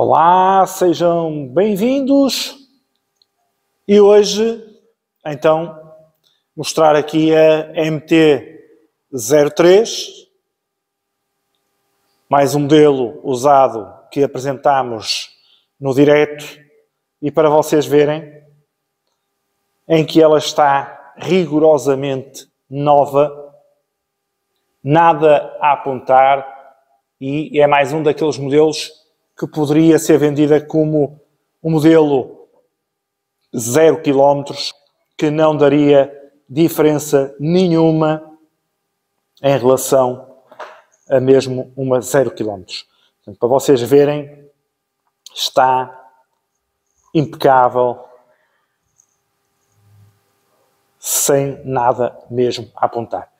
Olá, sejam bem-vindos. E hoje, então, mostrar aqui a MT-03, mais um modelo usado que apresentamos no direto e para vocês verem em que ela está rigorosamente nova, nada a apontar e é mais um daqueles modelos que poderia ser vendida como um modelo zero quilómetros, que não daria diferença nenhuma em relação a mesmo uma zero quilómetros. Para vocês verem, está impecável, sem nada mesmo a apontar.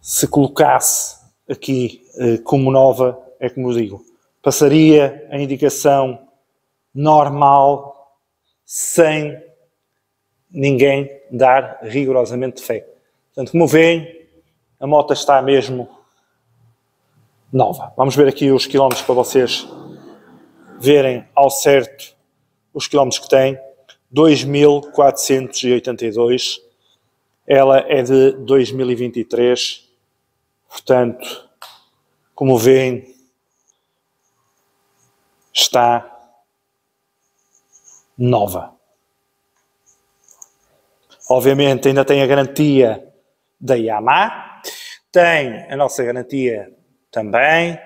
Se colocasse aqui eh, como nova, é como digo, passaria a indicação normal sem ninguém dar rigorosamente fé. Portanto, como veem, a moto está mesmo nova. Vamos ver aqui os quilómetros para vocês verem ao certo os quilómetros que tem. 2.482. Ela é de 2023. Portanto, como veem, está nova. Obviamente ainda tem a garantia da Yamaha, tem a nossa garantia também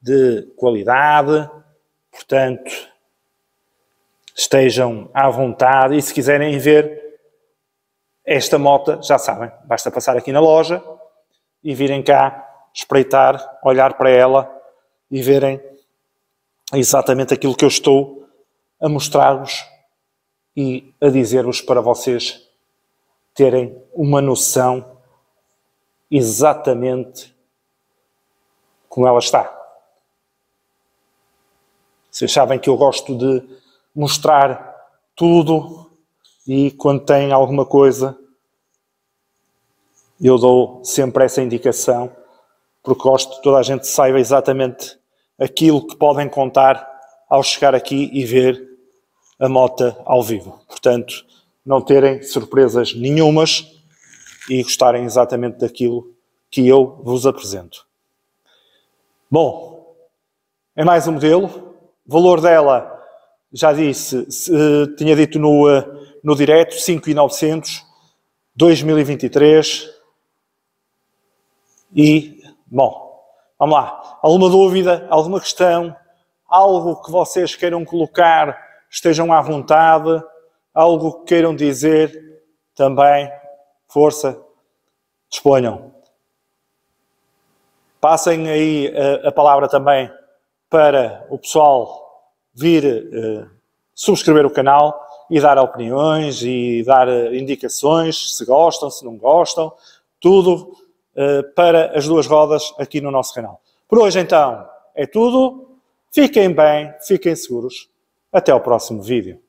de qualidade, portanto, estejam à vontade e se quiserem ver esta moto, já sabem, basta passar aqui na loja e virem cá espreitar, olhar para ela e verem exatamente aquilo que eu estou a mostrar-vos e a dizer-vos para vocês terem uma noção exatamente como ela está. Vocês sabem que eu gosto de mostrar tudo e quando tem alguma coisa eu dou sempre essa indicação porque gosto que toda a gente saiba exatamente aquilo que podem contar ao chegar aqui e ver a moto ao vivo. Portanto, não terem surpresas nenhumas e gostarem exatamente daquilo que eu vos apresento. Bom, é mais um modelo. O valor dela, já disse, se, tinha dito no, eh, no direto, 5,900, 2023. E, bom, vamos lá. Alguma dúvida, alguma questão, algo que vocês queiram colocar, estejam à vontade algo que queiram dizer, também, força, disponham. Passem aí a, eh, a palavra também para o pessoal vir uh, subscrever o canal e dar opiniões e dar uh, indicações, se gostam, se não gostam, tudo para as duas rodas aqui no nosso canal. Por hoje, então, é tudo. Fiquem bem, fiquem seguros. Até ao próximo vídeo.